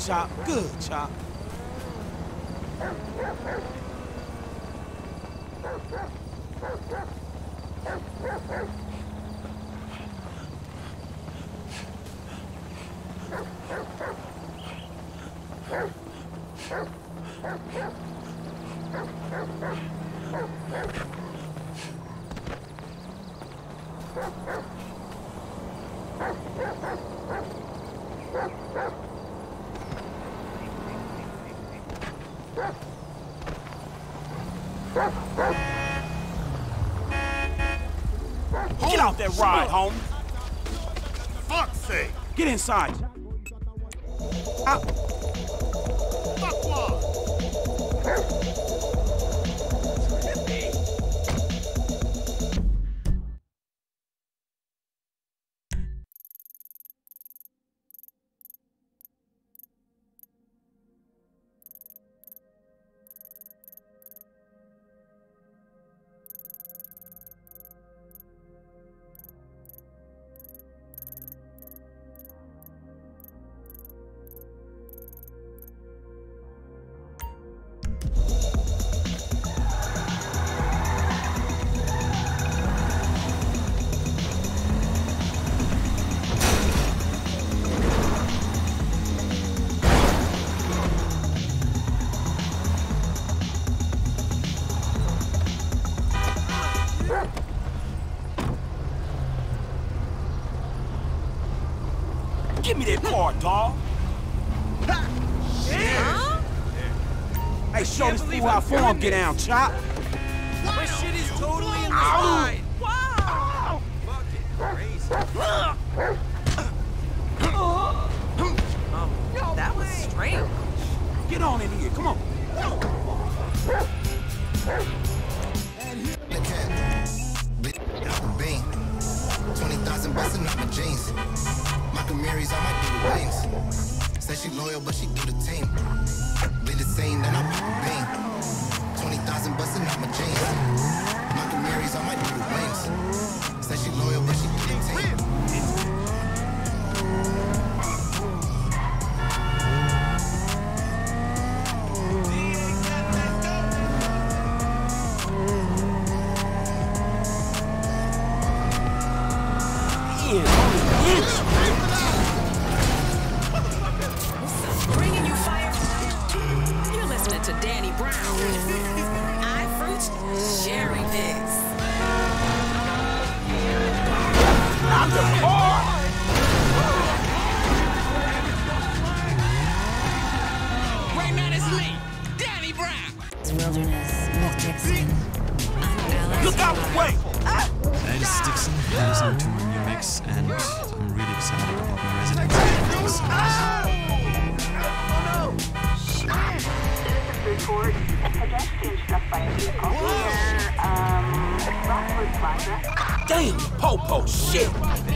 chop, good chop. Thank you. that ride, homie. Fuck's sake! Get inside. Ah. dog. Ha! Shit. Huh? Hey, show this fool how form get down, chop. in. Damn, Popo, shit! Whoa!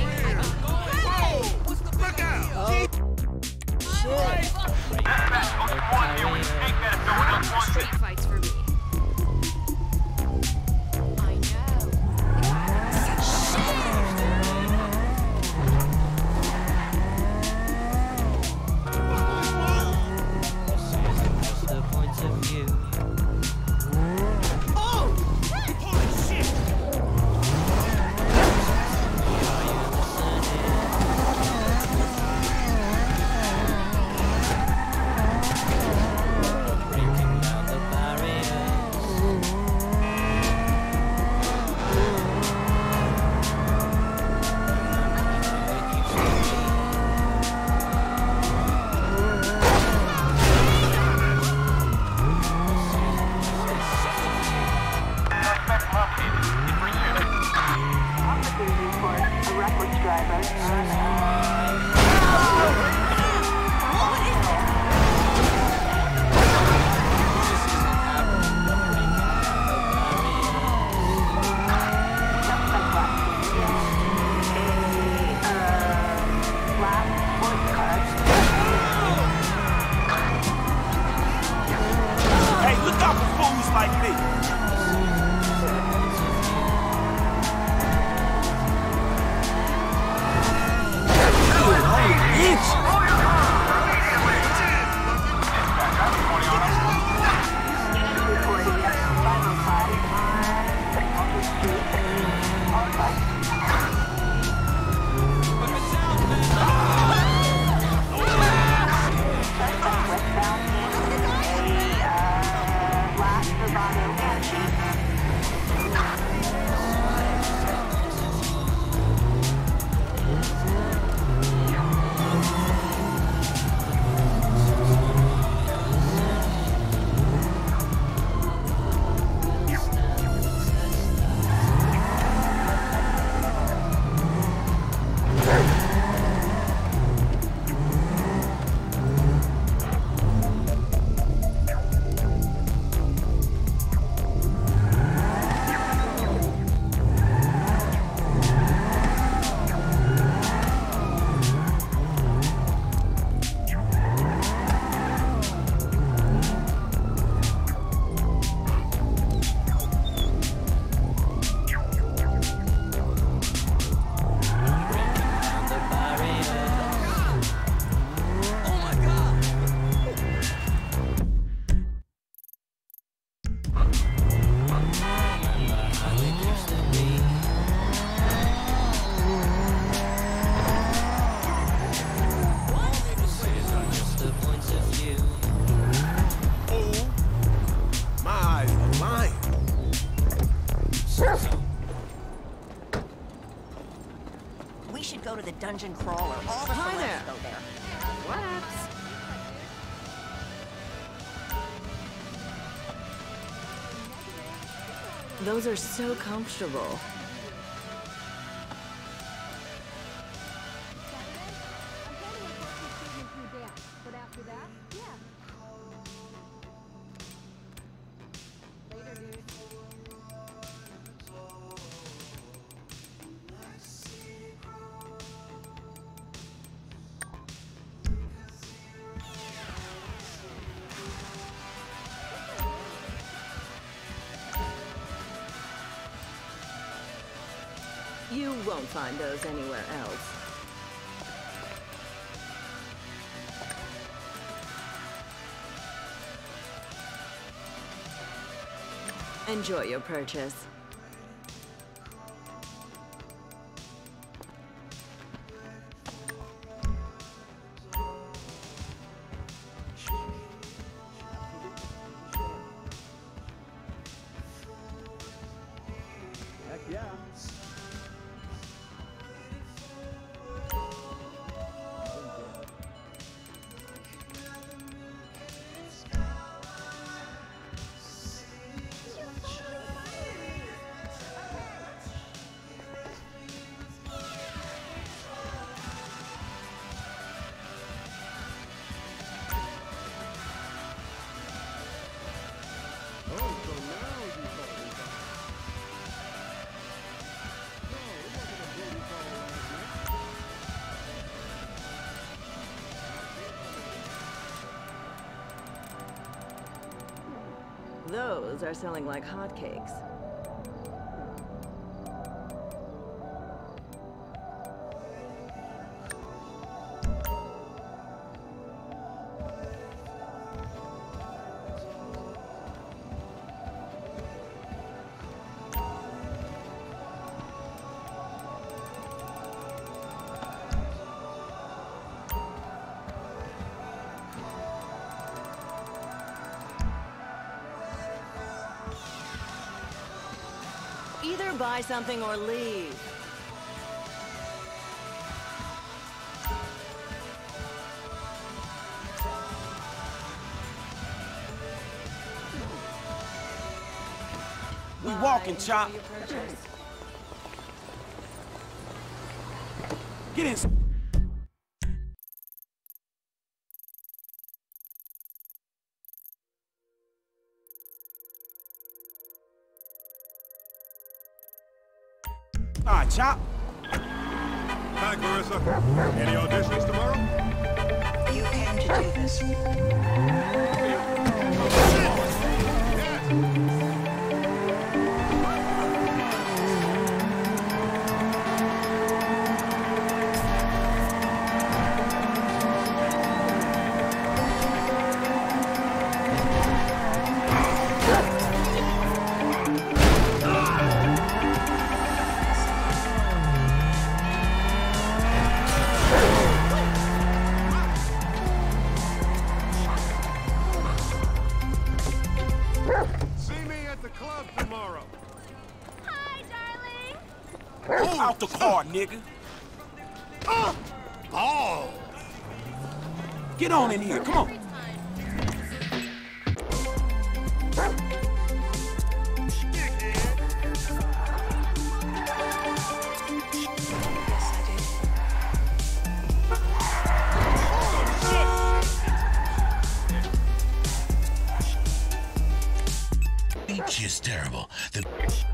Those are so comfortable. Won't find those anywhere else. Enjoy your purchase. Those are selling like hotcakes. Buy something or leave. We walking, Chop. Enjoy your purchase. Get in. Get on in here. Come on. Beach is terrible. The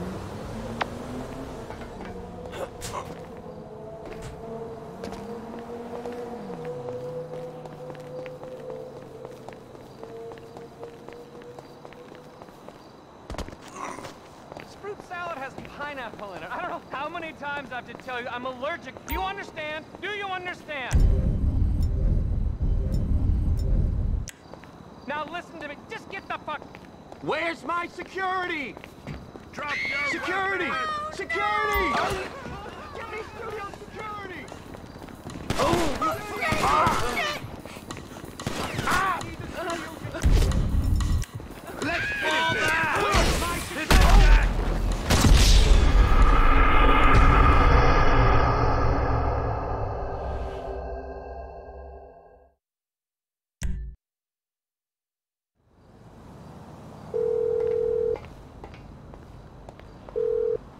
Pineapple in it. I don't know how many times I have to tell you I'm allergic. Do you understand? Do you understand? Now listen to me. Just get the fuck. Where's my security? Drop your Security! weapon. Security! Give me studio security. Oh, Let's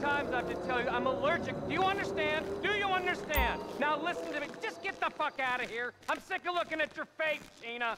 times I have to tell you I'm allergic. Do you understand? Do you understand? Now listen to me. Just get the fuck out of here. I'm sick of looking at your face, Sheena.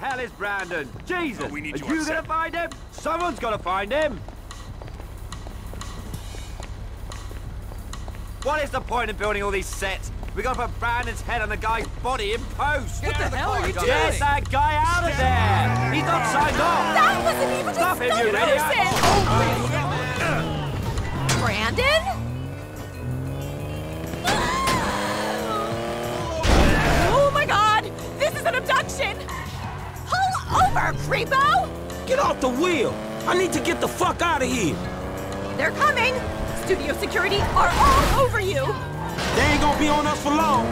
Hell is Brandon? Jesus! Oh, we need Are you you on gonna find him? Someone's gotta find him! What is the point in building all these sets? We gotta put Brandon's head on the guy's body in post! What the hell are you doing? Get that guy out of there! He's not signed off! That wasn't even a Stop him, you idiot! person! Oh, Brandon? Oh my god! This is an abduction! Over, creepo! Get off the wheel! I need to get the fuck out of here! They're coming! Studio security are all over you! They ain't gonna be on us for long.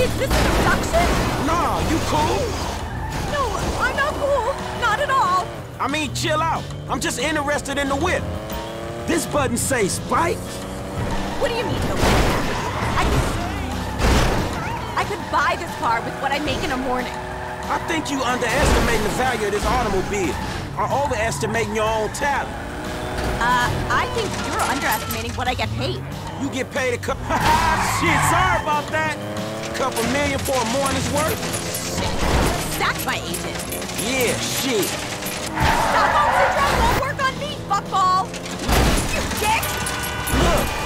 Is this an abduction? Nah, you cool? No, I'm not cool. Not at all. I mean, chill out. I'm just interested in the whip. This button says Spike? What do you mean, the I I could buy this car with what I make in a morning. I think you underestimating the value of this automobile. Or overestimating your own talent. Uh, I think you're underestimating what I get paid. You get paid a couple... Shit, sorry about that. A couple million for a morning's work? That's my agent. Yeah, shit. Stockholm Syndrome won't work on me, fuckball! You dick! Look,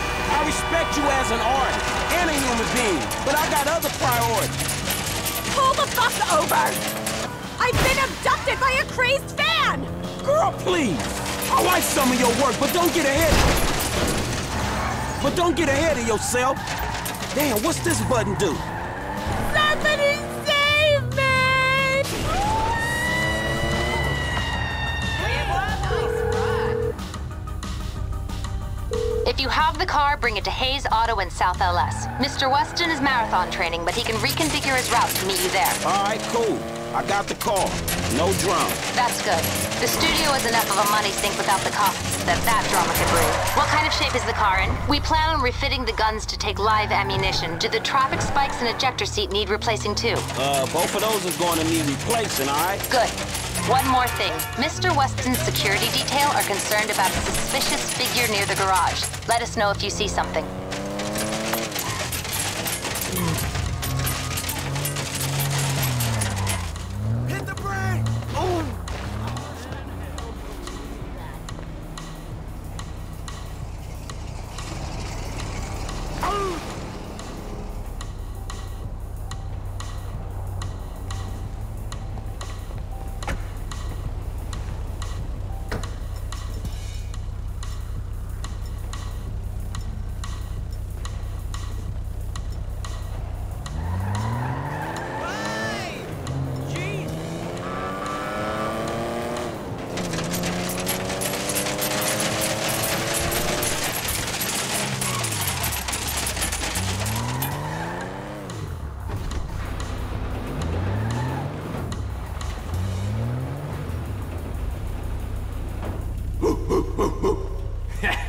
respect you as an artist and a human being, but I got other priorities. Pull the fuck over! I've been abducted by a crazed fan! Girl, please. I like some of your work, but don't get ahead. But don't get ahead of yourself. Damn, what's this button do? Car, bring it to Hayes Auto in South LS. Mr. Weston is marathon training, but he can reconfigure his route to meet you there. All right, cool. I got the call. No drama. That's good. The studio is enough of a money sink without the costs that that drama could brew. What kind of shape is the car in? We plan on refitting the guns to take live ammunition. Do the traffic spikes and ejector seat need replacing too? Uh, both of those are going to need replacing, all right? Good. One more thing. Mr. Weston's security detail are concerned about a suspicious figure near the garage. Let us know if you see something.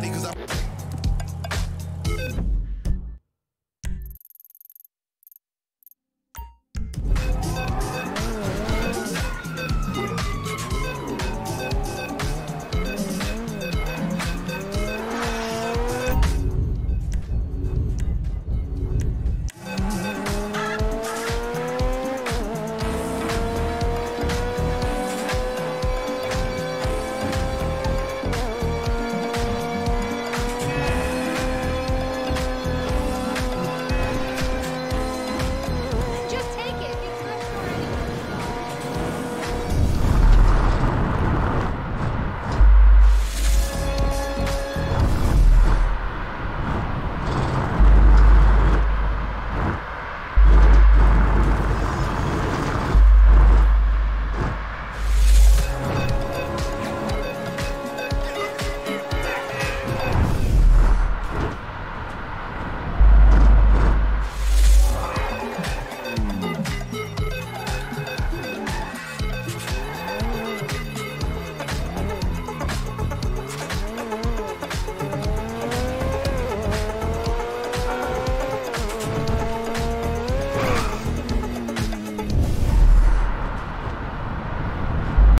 body, cause I.